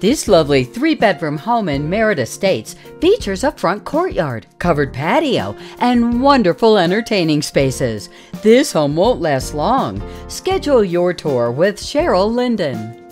This lovely three bedroom home in Merit Estates features a front courtyard, covered patio, and wonderful entertaining spaces. This home won't last long. Schedule your tour with Cheryl Linden.